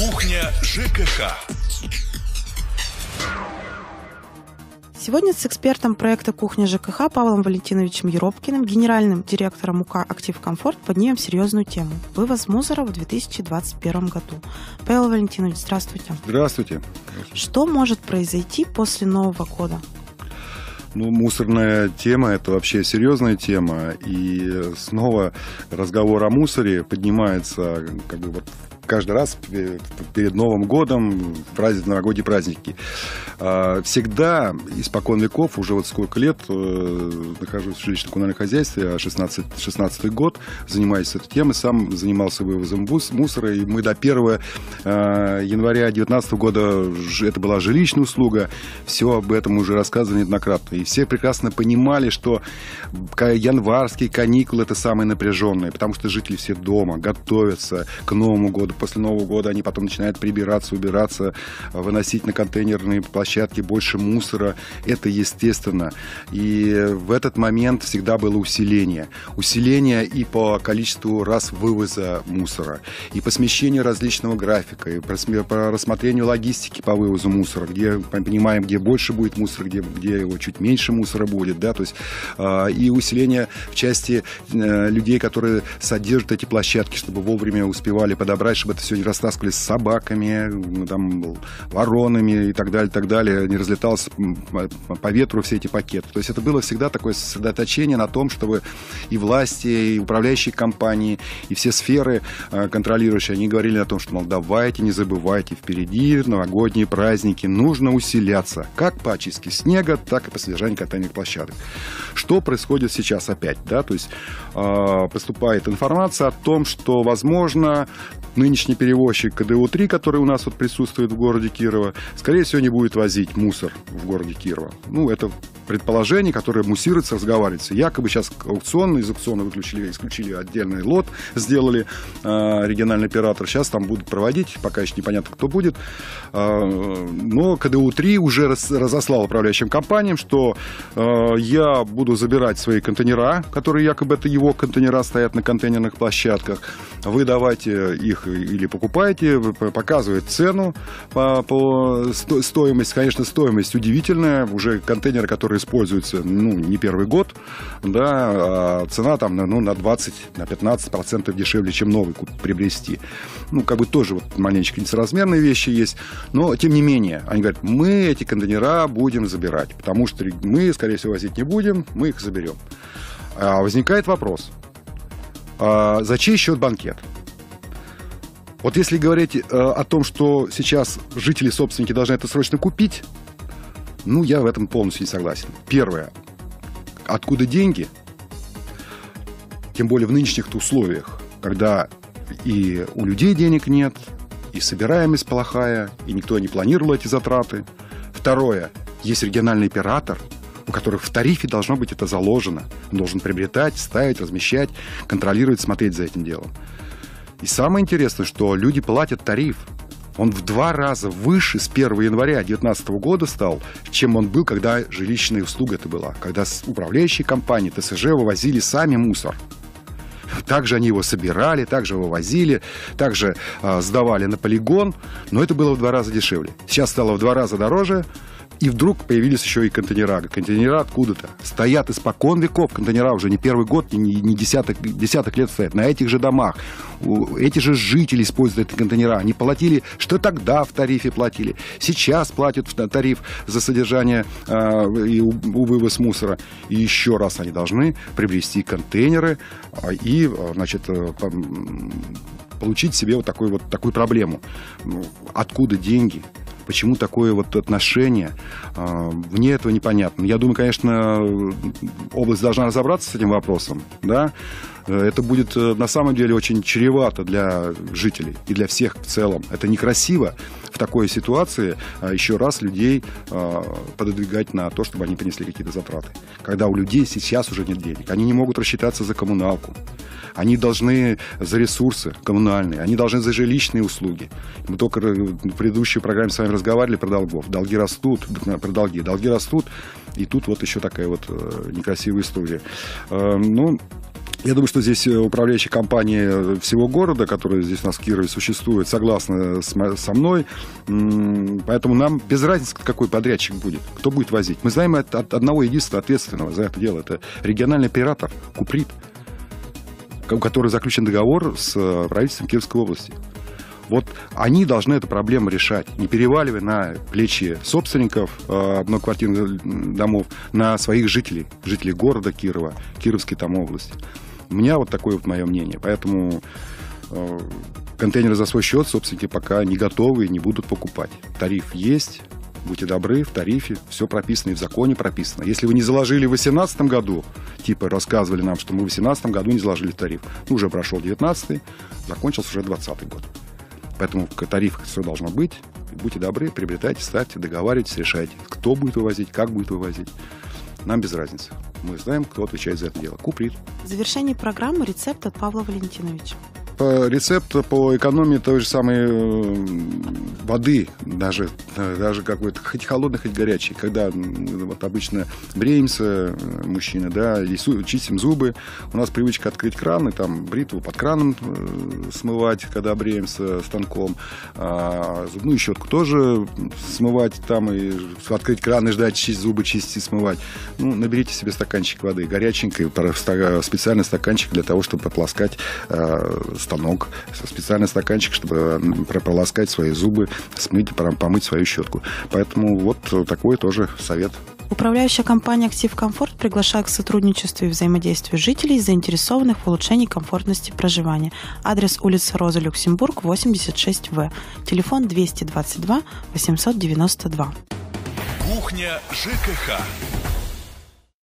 Кухня ЖКХ. Сегодня с экспертом проекта «Кухня ЖКХ» Павлом Валентиновичем Еропкиным, генеральным директором УК «Актив Комфорт» поднимем серьезную тему – вывоз мусора в 2021 году. Павел Валентинович, здравствуйте. Здравствуйте. Что может произойти после Нового года? Ну, мусорная тема – это вообще серьезная тема. И снова разговор о мусоре поднимается как бы вот каждый раз перед Новым годом, праздник, новогодние праздники. А, всегда, испокон веков, уже вот сколько лет э, нахожусь в жилищно-коммунальном хозяйстве, 16, а 16 год, занимаюсь этой темой, сам занимался вывозом мусора, и мы до 1 э, января 2019 года, это была жилищная услуга, все об этом уже рассказывали неоднократно. И все прекрасно понимали, что январские каникулы – это самые напряженные, потому что жители все дома, готовятся к Новому году, после Нового года они потом начинают прибираться, убираться, выносить на контейнерные площадки больше мусора. Это естественно. И в этот момент всегда было усиление. Усиление и по количеству раз вывоза мусора, и по смещению различного графика, и по рассмотрению логистики по вывозу мусора, где мы понимаем, где больше будет мусора, где, где его чуть меньше мусора будет, да, то есть э, и усиление в части э, людей, которые содержат эти площадки, чтобы вовремя успевали подобрать, чтобы это все не растаскивали с собаками, ну, там, воронами и так далее, и так далее, не разлеталось по ветру все эти пакеты. То есть это было всегда такое сосредоточение на том, чтобы и власти, и управляющие компании, и все сферы э, контролирующие, они говорили о том, что, мол, давайте, не забывайте, впереди новогодние праздники, нужно усиляться, как по очистке снега, так и по содержанию катальных площадок. Что происходит сейчас опять, да, то есть э, поступает информация о том, что, возможно, нынешний перевозчик КДУ-3, который у нас вот присутствует в городе Кирово, скорее всего, не будет возить мусор в городе Кирово. Ну, это предположение, которое муссируется, разговаривается. Якобы сейчас аукцион, из аукциона выключили, исключили отдельный лот, сделали э, региональный оператор. Сейчас там будут проводить, пока еще непонятно, кто будет. Э, но КДУ-3 уже раз, разослал управляющим компаниям, что э, я буду забирать свои контейнера, которые якобы это его контейнера стоят на контейнерных площадках. Вы давайте их или покупаете, показывает цену по, по стоимость, конечно, стоимость удивительная. Уже контейнеры, которые используются, ну, не первый год, да, а цена там, ну, на 20, на 15 процентов дешевле, чем новый приобрести. Ну, как бы тоже вот маленечко несоразмерные вещи есть, но, тем не менее, они говорят, мы эти контейнера будем забирать, потому что мы, скорее всего, возить не будем, мы их заберем. А возникает вопрос, а за чей счет банкет? Вот если говорить э, о том, что сейчас жители-собственники должны это срочно купить, ну, я в этом полностью не согласен. Первое. Откуда деньги? Тем более в нынешних условиях, когда и у людей денег нет, и собираемость плохая, и никто не планировал эти затраты. Второе. Есть региональный оператор, у которых в тарифе должно быть это заложено. Он должен приобретать, ставить, размещать, контролировать, смотреть за этим делом. И самое интересное, что люди платят тариф. Он в два раза выше с 1 января 2019 года стал, чем он был, когда жилищная услуга это была. Когда управляющие компании ТСЖ вывозили сами мусор. Также они его собирали, также вывозили, также э, сдавали на полигон, но это было в два раза дешевле. Сейчас стало в два раза дороже, и вдруг появились еще и контейнера. Контейнера откуда-то. Стоят испокон веков. Контейнера уже не первый год, не, не десяток, десяток лет стоят. На этих же домах. Эти же жители используют эти контейнера. Они платили, что тогда в тарифе платили. Сейчас платят тариф за содержание э, и у, у вывоз мусора. И еще раз они должны приобрести контейнеры э, и, значит, э, получить себе вот, такой, вот такую проблему. Откуда деньги? Почему такое вот отношение? А, мне этого непонятно. Я думаю, конечно, область должна разобраться с этим вопросом, да, это будет э, на самом деле очень чревато для жителей и для всех в целом. Это некрасиво в такой ситуации а, еще раз людей а, пододвигать на то, чтобы они понесли какие-то затраты. Когда у людей сейчас уже нет денег, они не могут рассчитаться за коммуналку, они должны за ресурсы коммунальные, они должны за жилищные услуги. Мы только в предыдущей программе с вами разговаривали про долгов. Долги растут, про долги. Долги растут, и тут вот еще такая вот э, некрасивая история. Э, ну, Я думаю, что здесь управляющая компания всего города, которая здесь у нас в Кирове существует, согласна со мной. Поэтому нам без разницы, какой подрядчик будет, кто будет возить. Мы знаем от одного единственного ответственного за это дело. Это региональный оператор Куприт, у которого заключен договор с правительством Кировской области. Вот они должны эту проблему решать, не переваливая на плечи собственников э, многоквартирных домов, на своих жителей, жителей города Кирова, Кировской там области. У меня вот такое вот мое мнение. Поэтому э, контейнеры за свой счет собственники пока не готовы и не будут покупать. Тариф есть, будьте добры, в тарифе все прописано и в законе прописано. Если вы не заложили в 2018 году, типа рассказывали нам, что мы в 2018 году не заложили тариф, ну, уже прошел 19 закончился уже 20 год. Поэтому тариф все должно быть. Будьте добры, приобретайте, ставьте, договаривайтесь, решайте, кто будет вывозить, как будет вывозить. Нам без разницы. Мы знаем, кто отвечает за это дело. Куприт. В завершении программы рецепт от Павла Валентиновича по рецепту по экономии той же самой э, воды, даже, даже какой-то, хоть холодной, хоть горячей. Когда вот обычно бреемся, э, мужчины, да, и чистим зубы, у нас привычка открыть кран и там бритву под краном э, смывать, когда бреемся станком. А зубную щетку тоже смывать там и открыть кран и ждать, чистить зубы, чистить, смывать. Ну, наберите себе стаканчик воды горяченькой, специальный стаканчик для того, чтобы попласкать станок, специальный стаканчик, чтобы прополоскать свои зубы, смыть, помыть свою щетку. Поэтому вот такой тоже совет. Управляющая компания «Актив Комфорт» приглашает к сотрудничеству и взаимодействию жителей, заинтересованных в улучшении комфортности проживания. Адрес улица Роза Люксембург, 86В. Телефон 222 892. Кухня ЖКХ.